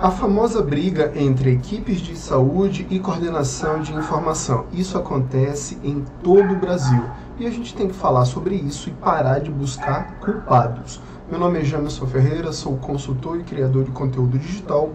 A famosa briga entre equipes de saúde e coordenação de informação. Isso acontece em todo o Brasil. E a gente tem que falar sobre isso e parar de buscar culpados. Meu nome é Jamerson Ferreira, sou consultor e criador de conteúdo digital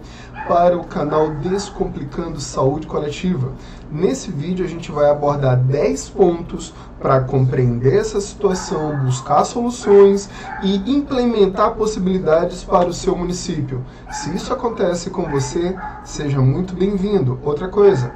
para o canal Descomplicando Saúde Coletiva. Nesse vídeo a gente vai abordar 10 pontos para compreender essa situação, buscar soluções e implementar possibilidades para o seu município. Se isso acontece com você, seja muito bem-vindo. Outra coisa,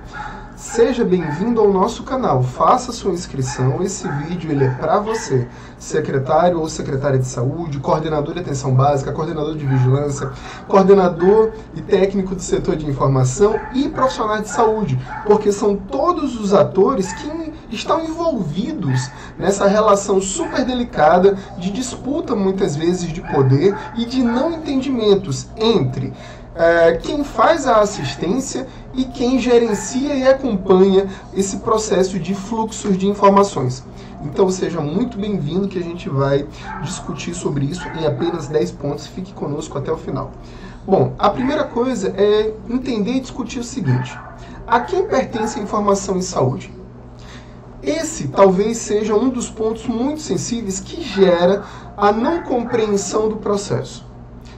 Seja bem-vindo ao nosso canal, faça sua inscrição, esse vídeo ele é para você, secretário ou secretária de saúde, coordenador de atenção básica, coordenador de vigilância, coordenador e técnico do setor de informação e profissionais de saúde, porque são todos os atores que estão envolvidos nessa relação super delicada de disputa muitas vezes de poder e de não entendimentos entre é, quem faz a assistência e quem gerencia e acompanha esse processo de fluxos de informações. Então seja muito bem-vindo que a gente vai discutir sobre isso em apenas 10 pontos. Fique conosco até o final. Bom, a primeira coisa é entender e discutir o seguinte: a quem pertence a informação em saúde? Esse talvez seja um dos pontos muito sensíveis que gera a não compreensão do processo.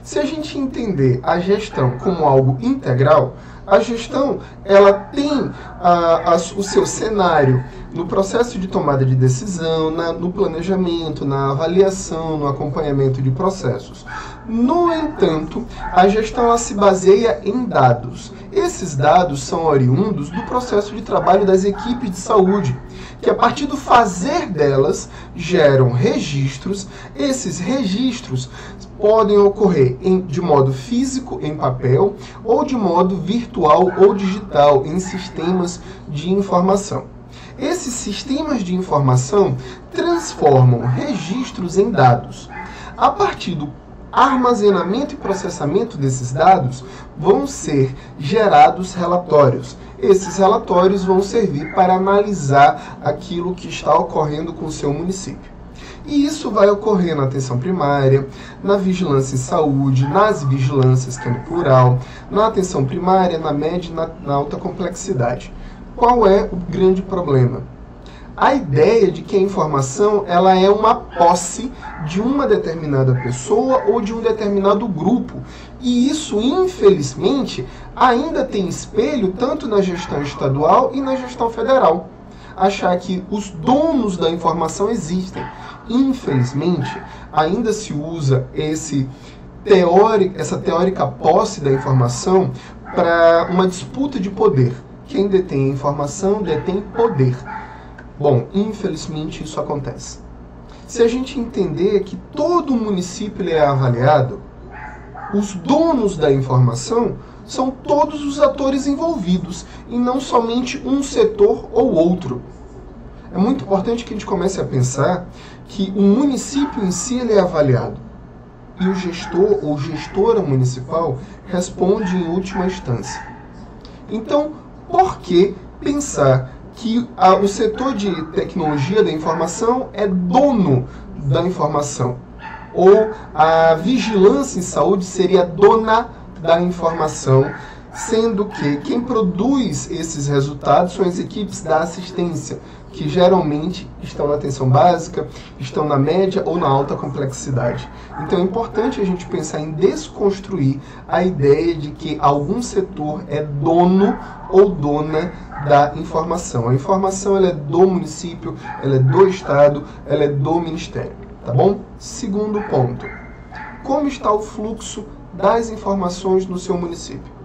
Se a gente entender a gestão como algo integral, a gestão ela tem a, a, o seu cenário no processo de tomada de decisão, na, no planejamento, na avaliação, no acompanhamento de processos. No entanto, a gestão se baseia em dados. Esses dados são oriundos do processo de trabalho das equipes de saúde, que a partir do fazer delas geram registros. Esses registros podem ocorrer em, de modo físico, em papel, ou de modo virtual ou digital, em sistemas de informação. Esses sistemas de informação transformam registros em dados. A partir do armazenamento e processamento desses dados, vão ser gerados relatórios. Esses relatórios vão servir para analisar aquilo que está ocorrendo com o seu município. E isso vai ocorrer na atenção primária, na vigilância em saúde, nas vigilâncias, que é no plural, na atenção primária, na média e na, na alta complexidade. Qual é o grande problema? a ideia de que a informação ela é uma posse de uma determinada pessoa ou de um determinado grupo. E isso, infelizmente, ainda tem espelho tanto na gestão estadual e na gestão federal. Achar que os donos da informação existem infelizmente, ainda se usa esse teórico, essa teórica posse da informação para uma disputa de poder. Quem detém a informação detém poder. Bom, infelizmente isso acontece. Se a gente entender que todo município é avaliado, os donos da informação são todos os atores envolvidos e não somente um setor ou outro. É muito importante que a gente comece a pensar que o município em si ele é avaliado e o gestor ou gestora municipal responde em última instância. Então, por que pensar que a, o setor de tecnologia da informação é dono da informação? Ou a vigilância em saúde seria dona da informação, sendo que quem produz esses resultados são as equipes da assistência, que geralmente estão na atenção básica, estão na média ou na alta complexidade. Então é importante a gente pensar em desconstruir a ideia de que algum setor é dono ou dona da informação. A informação ela é do município, ela é do estado, ela é do ministério, tá bom? Segundo ponto. Como está o fluxo das informações no seu município?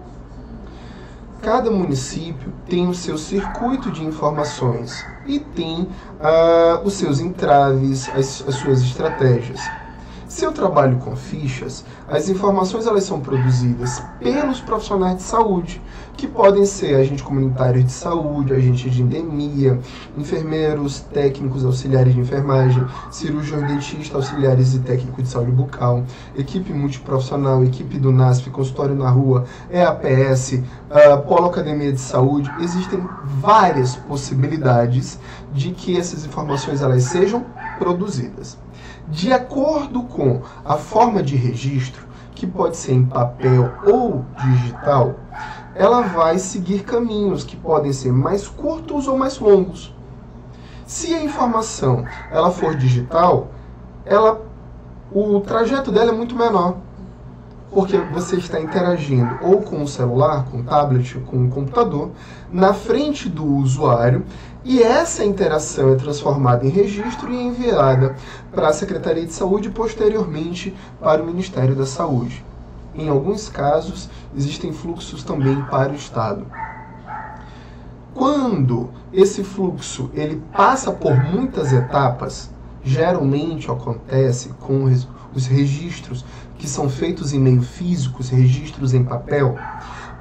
Cada município tem o seu circuito de informações e tem uh, os seus entraves, as, as suas estratégias. Se eu trabalho com fichas, as informações elas são produzidas pelos profissionais de saúde, que podem ser agentes comunitários de saúde, agentes de endemia, enfermeiros, técnicos auxiliares de enfermagem, cirurgiões dentistas, auxiliares e técnicos de saúde bucal, equipe multiprofissional, equipe do NASF, consultório na rua, EAPS, uh, Polo Academia de Saúde. Existem várias possibilidades de que essas informações elas sejam produzidas. De acordo com a forma de registro, que pode ser em papel ou digital, ela vai seguir caminhos que podem ser mais curtos ou mais longos. Se a informação ela for digital, ela, o trajeto dela é muito menor, porque você está interagindo ou com o celular, com o tablet, com o computador, na frente do usuário, e essa interação é transformada em registro e enviada para a Secretaria de Saúde e posteriormente para o Ministério da Saúde. Em alguns casos, existem fluxos também para o Estado. Quando esse fluxo ele passa por muitas etapas, geralmente acontece com os registros que são feitos em meio físico, os registros em papel,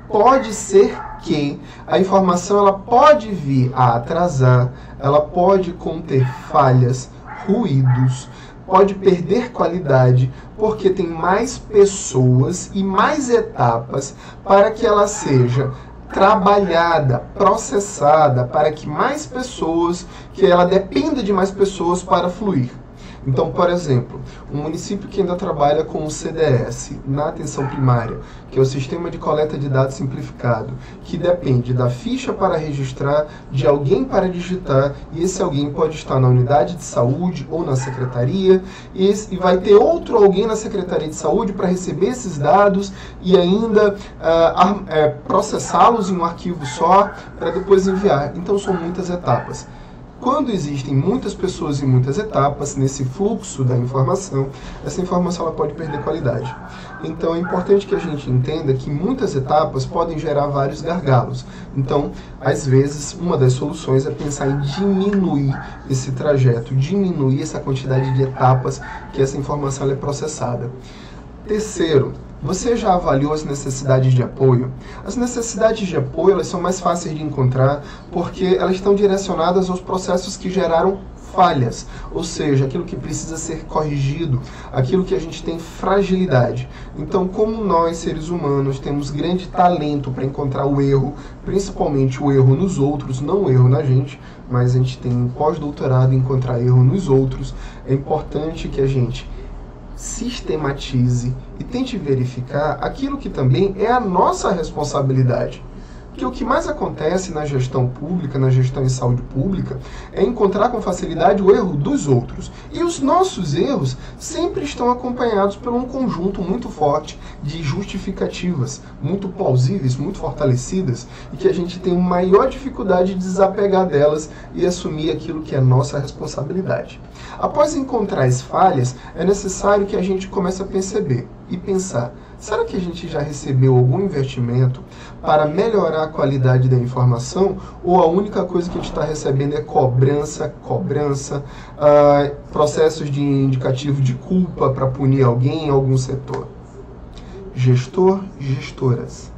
pode ser que a informação ela pode vir a atrasar, ela pode conter falhas, ruídos, pode perder qualidade porque tem mais pessoas e mais etapas para que ela seja trabalhada, processada, para que mais pessoas, que ela dependa de mais pessoas para fluir. Então, por exemplo, um município que ainda trabalha com o CDS na atenção primária, que é o Sistema de Coleta de Dados Simplificado, que depende da ficha para registrar, de alguém para digitar, e esse alguém pode estar na unidade de saúde ou na secretaria, e, esse, e vai ter outro alguém na secretaria de saúde para receber esses dados e ainda uh, uh, processá-los em um arquivo só para depois enviar. Então, são muitas etapas. Quando existem muitas pessoas e muitas etapas nesse fluxo da informação, essa informação ela pode perder qualidade. Então é importante que a gente entenda que muitas etapas podem gerar vários gargalos. Então, às vezes, uma das soluções é pensar em diminuir esse trajeto, diminuir essa quantidade de etapas que essa informação é processada. Terceiro, você já avaliou as necessidades de apoio? As necessidades de apoio elas são mais fáceis de encontrar porque elas estão direcionadas aos processos que geraram falhas, ou seja, aquilo que precisa ser corrigido, aquilo que a gente tem fragilidade. Então, como nós, seres humanos, temos grande talento para encontrar o erro, principalmente o erro nos outros, não o erro na gente, mas a gente tem pós-doutorado em encontrar erro nos outros, é importante que a gente sistematize e tente verificar aquilo que também é a nossa responsabilidade. Porque o que mais acontece na gestão pública, na gestão em saúde pública, é encontrar com facilidade o erro dos outros. E os nossos erros sempre estão acompanhados por um conjunto muito forte de justificativas, muito plausíveis, muito fortalecidas, e que a gente tem maior dificuldade de desapegar delas e assumir aquilo que é nossa responsabilidade. Após encontrar as falhas, é necessário que a gente comece a perceber e pensar Será que a gente já recebeu algum investimento para melhorar a qualidade da informação? Ou a única coisa que a gente está recebendo é cobrança, cobrança, uh, processos de indicativo de culpa para punir alguém em algum setor? Gestor, gestoras.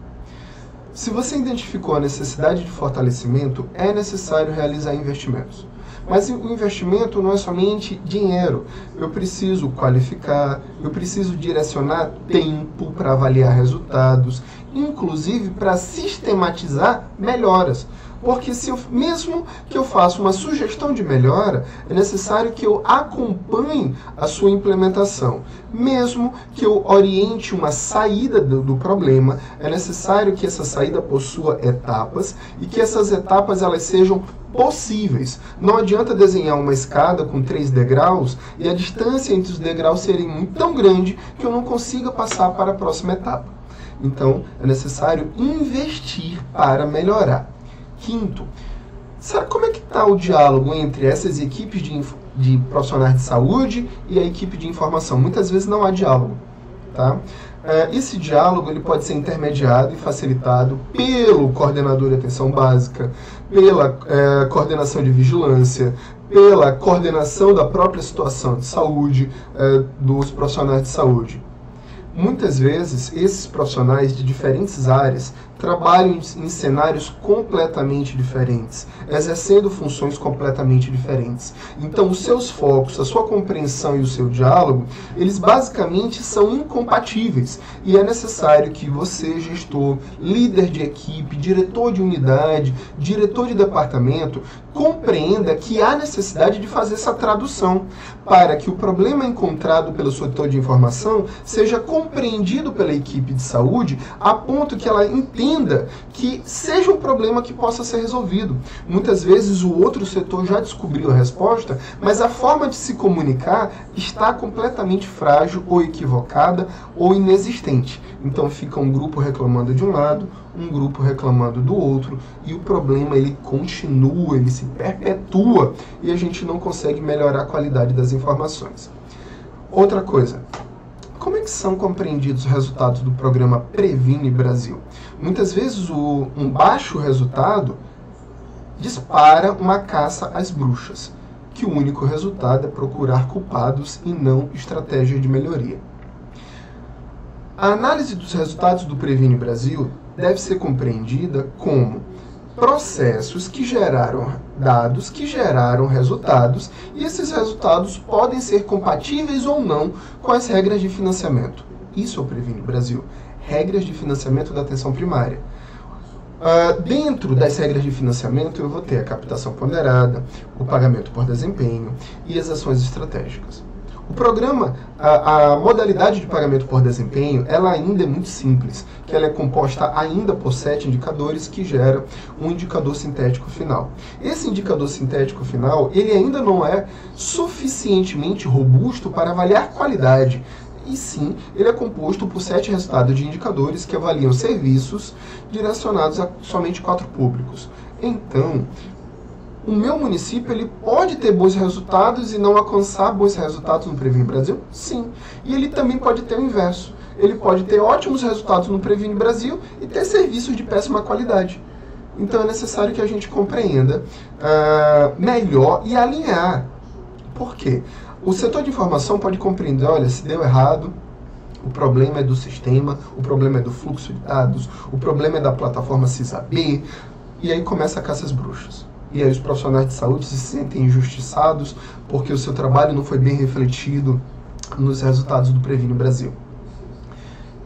Se você identificou a necessidade de fortalecimento, é necessário realizar investimentos. Mas o investimento não é somente dinheiro. Eu preciso qualificar, eu preciso direcionar tempo para avaliar resultados, inclusive para sistematizar melhoras. Porque se eu, mesmo que eu faça uma sugestão de melhora, é necessário que eu acompanhe a sua implementação. Mesmo que eu oriente uma saída do, do problema, é necessário que essa saída possua etapas e que essas etapas elas sejam possíveis. Não adianta desenhar uma escada com três degraus e a distância entre os degraus serem tão grande que eu não consiga passar para a próxima etapa. Então, é necessário investir para melhorar. Quinto, sabe como é que está o diálogo entre essas equipes de, de profissionais de saúde e a equipe de informação? Muitas vezes não há diálogo. Tá? É, esse diálogo ele pode ser intermediado e facilitado pelo coordenador de atenção básica, pela é, coordenação de vigilância, pela coordenação da própria situação de saúde é, dos profissionais de saúde. Muitas vezes, esses profissionais de diferentes áreas trabalham em cenários completamente diferentes, exercendo funções completamente diferentes. Então, os seus focos, a sua compreensão e o seu diálogo, eles basicamente são incompatíveis. E é necessário que você, gestor, líder de equipe, diretor de unidade, diretor de departamento, compreenda que há necessidade de fazer essa tradução para que o problema encontrado pelo setor de informação seja compreendido pela equipe de saúde a ponto que ela entenda que seja um problema que possa ser resolvido. Muitas vezes o outro setor já descobriu a resposta, mas a forma de se comunicar está completamente frágil ou equivocada ou inexistente. Então fica um grupo reclamando de um lado, um grupo reclamando do outro e o problema ele continua, ele se perpetua e a gente não consegue melhorar a qualidade das informações. Outra coisa, como é que são compreendidos os resultados do programa Previne Brasil? Muitas vezes o, um baixo resultado dispara uma caça às bruxas, que o único resultado é procurar culpados e não estratégia de melhoria. A análise dos resultados do Previne Brasil deve ser compreendida como processos que geraram dados, que geraram resultados, e esses resultados podem ser compatíveis ou não com as regras de financiamento. Isso é o Previne Brasil. Regras de financiamento da atenção primária. Uh, dentro das regras de financiamento, eu vou ter a captação ponderada, o pagamento por desempenho e as ações estratégicas. O programa, a, a, modalidade de pagamento por desempenho, ela ainda é muito simples, que ela é composta ainda por sete indicadores que geram um indicador sintético final. Esse indicador sintético final, ele ainda não é suficientemente robusto para avaliar qualidade, e sim, ele é composto por sete resultados de indicadores que avaliam serviços direcionados a somente quatro públicos. Então, o meu município ele pode ter bons resultados e não alcançar bons resultados no Previne Brasil? Sim. E ele também pode ter o inverso. Ele pode ter ótimos resultados no Previne Brasil e ter serviços de péssima qualidade. Então é necessário que a gente compreenda uh, melhor e alinhar. Por quê? O setor de informação pode compreender, olha, se deu errado, o problema é do sistema, o problema é do fluxo de dados, o problema é da plataforma CISAB, e aí começa a caça às bruxas e aí os profissionais de saúde se sentem injustiçados porque o seu trabalho não foi bem refletido nos resultados do Previne Brasil.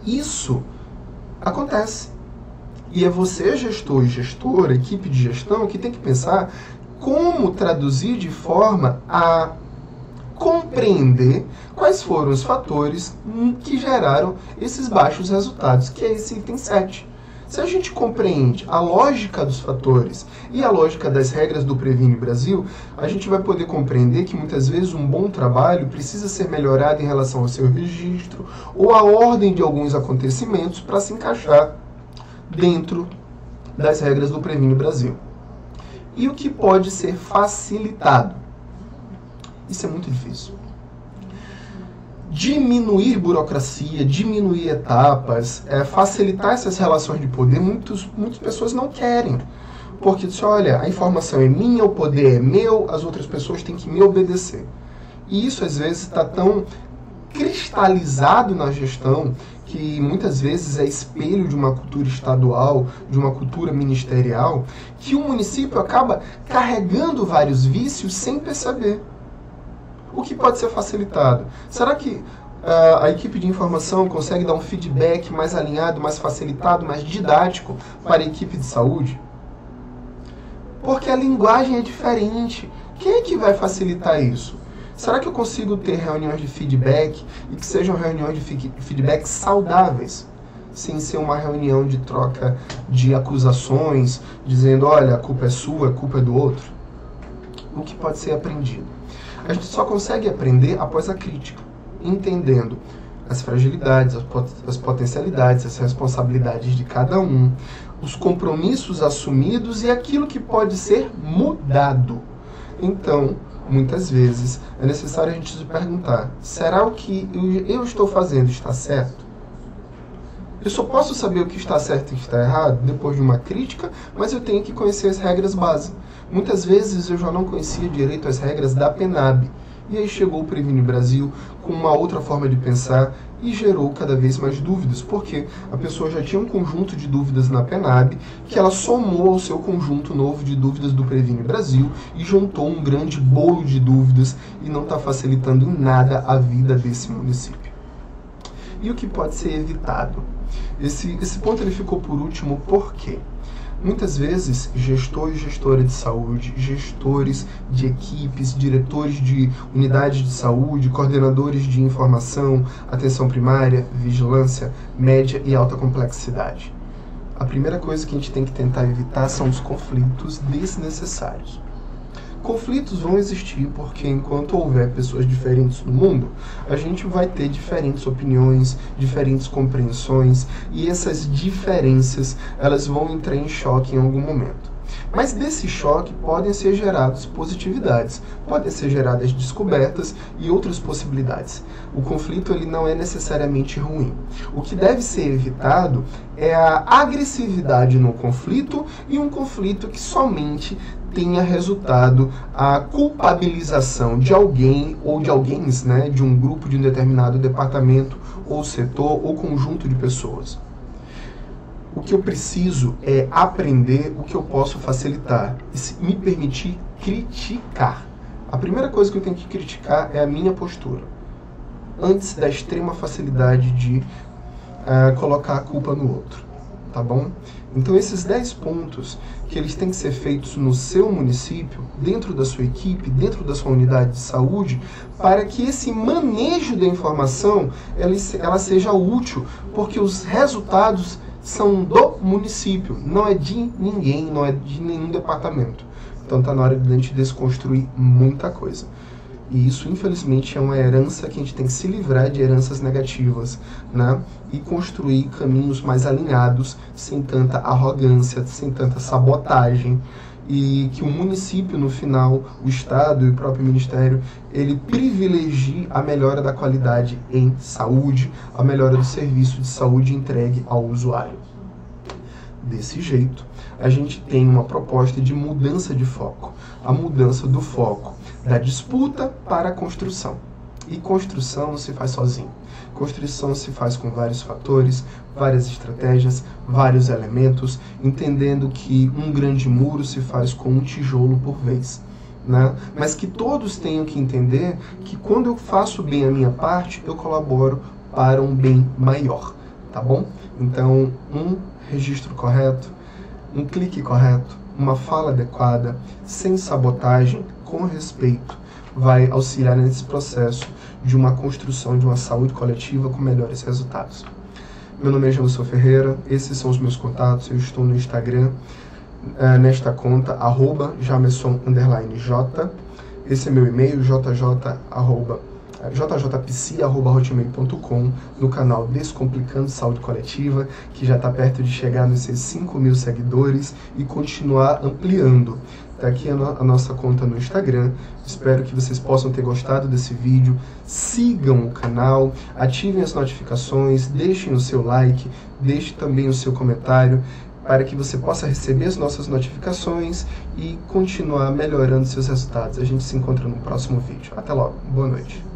Isso acontece. E é você, gestor e gestora, equipe de gestão, que tem que pensar como traduzir de forma a compreender quais foram os fatores que geraram esses baixos resultados, que é esse item 7. Se a gente compreende a lógica dos fatores e a lógica das regras do Previne Brasil, a gente vai poder compreender que muitas vezes um bom trabalho precisa ser melhorado em relação ao seu registro ou à ordem de alguns acontecimentos para se encaixar dentro das regras do Previne Brasil. E o que pode ser facilitado? Isso é muito difícil diminuir burocracia, diminuir etapas, é, facilitar essas relações de poder, muitos, muitas pessoas não querem. Porque diz, olha, a informação é minha, o poder é meu, as outras pessoas têm que me obedecer. E isso às vezes está tão cristalizado na gestão que muitas vezes é espelho de uma cultura estadual, de uma cultura ministerial, que o município acaba carregando vários vícios sem perceber o que pode ser facilitado? Será que uh, a equipe de informação consegue dar um feedback mais alinhado, mais facilitado, mais didático para a equipe de saúde? Porque a linguagem é diferente. Quem é que vai facilitar isso? Será que eu consigo ter reuniões de feedback e que sejam reuniões de feedback saudáveis? Sem ser uma reunião de troca de acusações, dizendo, olha, a culpa é sua, a culpa é do outro. O que pode ser aprendido? A gente só consegue aprender após a crítica, entendendo as fragilidades, as potencialidades, as responsabilidades de cada um, os compromissos assumidos e aquilo que pode ser mudado. Então, muitas vezes, é necessário a gente se perguntar: será o que eu estou fazendo está certo? Eu só posso saber o que está certo e o que está errado depois de uma crítica, mas eu tenho que conhecer as regras básicas. Muitas vezes eu já não conhecia direito as regras da PENAB. E aí chegou o Previne Brasil com uma outra forma de pensar e gerou cada vez mais dúvidas, porque a pessoa já tinha um conjunto de dúvidas na PENAB que ela somou ao seu conjunto novo de dúvidas do Previne Brasil e juntou um grande bolo de dúvidas e não está facilitando em nada a vida desse município. E o que pode ser evitado? Esse, esse ponto ele ficou por último por quê? Muitas vezes, gestor e gestora de saúde, gestores de equipes, diretores de unidades de saúde, coordenadores de informação, atenção primária, vigilância, média e alta complexidade. A primeira coisa que a gente tem que tentar evitar são os conflitos desnecessários. Conflitos vão existir porque enquanto houver pessoas diferentes no mundo, a gente vai ter diferentes opiniões, diferentes compreensões e essas diferenças elas vão entrar em choque em algum momento. Mas desse choque podem ser geradas positividades, podem ser geradas descobertas e outras possibilidades. O conflito ele não é necessariamente ruim. O que deve ser evitado é a agressividade no conflito e um conflito que somente tenha resultado a culpabilização de alguém ou de alguém, né, de um grupo de um determinado departamento ou setor ou conjunto de pessoas. O que eu preciso é aprender o que eu posso facilitar e me permitir criticar. A primeira coisa que eu tenho que criticar é a minha postura, antes da extrema facilidade de uh, colocar a culpa no outro, tá bom? Então esses 10 pontos que eles têm que ser feitos no seu município, dentro da sua equipe, dentro da sua unidade de saúde, para que esse manejo da informação ela, seja útil, porque os resultados são do município, não é de ninguém, não é de nenhum departamento. Então está na hora de a gente desconstruir muita coisa. E isso, infelizmente, é uma herança que a gente tem que se livrar de heranças negativas, né? E construir caminhos mais alinhados, sem tanta arrogância, sem tanta sabotagem. E que o município, no final, o Estado e o próprio Ministério, ele privilegie a melhora da qualidade em saúde, a melhora do serviço de saúde entregue ao usuário. Desse jeito, a gente tem uma proposta de mudança de foco. A mudança do foco da disputa para a construção. E construção não se faz sozinho. Construção se faz com vários fatores, várias estratégias, vários elementos, entendendo que um grande muro se faz com um tijolo por vez. Né? Mas que todos tenham que entender que quando eu faço bem a minha parte, eu colaboro para um bem maior, tá bom? Então, um registro correto, um clique correto, uma fala adequada, sem sabotagem, com respeito, vai auxiliar nesse processo de uma construção de uma saúde coletiva com melhores resultados. Meu nome é Janilson Ferreira, esses são os meus contatos, eu estou no Instagram, uh, nesta conta, arroba jamerson, esse é meu e-mail, jj, arroba, jjpc.hotmail.com no canal Descomplicando Saúde Coletiva, que já está perto de chegar nos seus 5 mil seguidores e continuar ampliando. Está aqui a, no a, nossa conta no Instagram. Espero que vocês possam ter gostado desse vídeo. Sigam o canal, ativem as notificações, deixem o seu like, deixe também o seu comentário para que você possa receber as nossas notificações e continuar melhorando seus resultados. A gente se encontra no próximo vídeo. Até logo. Boa noite.